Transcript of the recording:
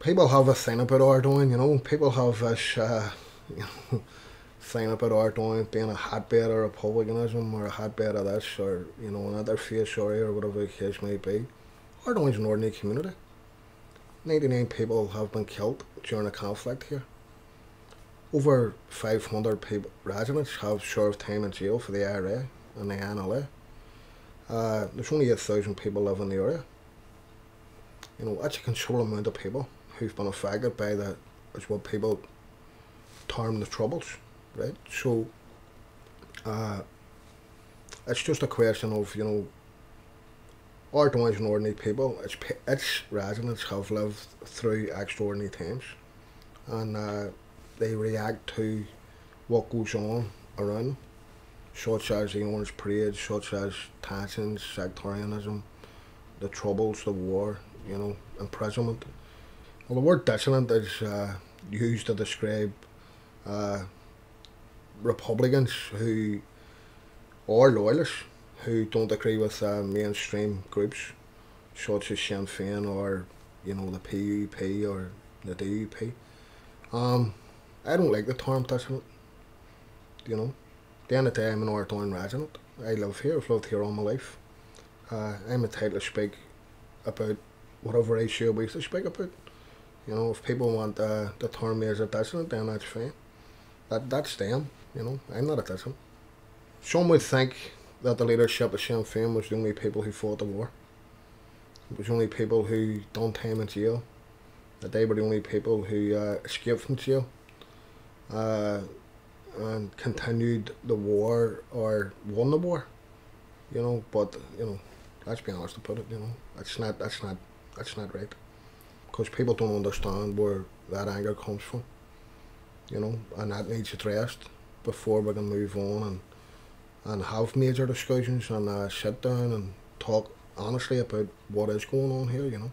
people have a thing about Ardoyne, you know. People have this uh, you know, thing about Ardoyne being a hotbed of republicanism or a hotbed of this or, you know, another face area or whatever the case may be. Ardoyne's an ordinary community. 99 people have been killed during a conflict here. Over 500 people, residents have served time in jail for the IRA and the NLA. Uh, there's only 8,000 people live in the area. You know, that's a considerable amount of people who've been affected by the, is what people term the troubles, right? So, uh, it's just a question of, you know, and ordinary people, its, its residents have lived through extraordinary times and uh, they react to what goes on around such as the Orange Parade, such as tensions, sectarianism, the troubles, the war, you know, imprisonment. Well, the word dissident is uh, used to describe uh, Republicans who are loyalists who don't agree with uh, mainstream groups such as Sinn Féin or you know the PUP or the DUP. Um, I don't like the term dissident. You know, at the end of the day, I'm an Ardoyne resident. I live here. I've lived here all my life. Uh, I'm entitled to speak about whatever issue we to speak about. You know, if people want uh, the term me as a dissident, then that's fine. That that's them. You know, I'm not a dissident. Some would think that the leadership of Sinn Féin was the only people who fought the war. It was only people who done time in jail. That they were the only people who uh, escaped from jail uh, and continued the war or won the war. You know, but you know, let's be honest about it. You know, that's not that's not that's not right because people don't understand where that anger comes from. You know, and that needs addressed before we can move on and and have major discussions and uh, sit down and talk honestly about what is going on here. You know.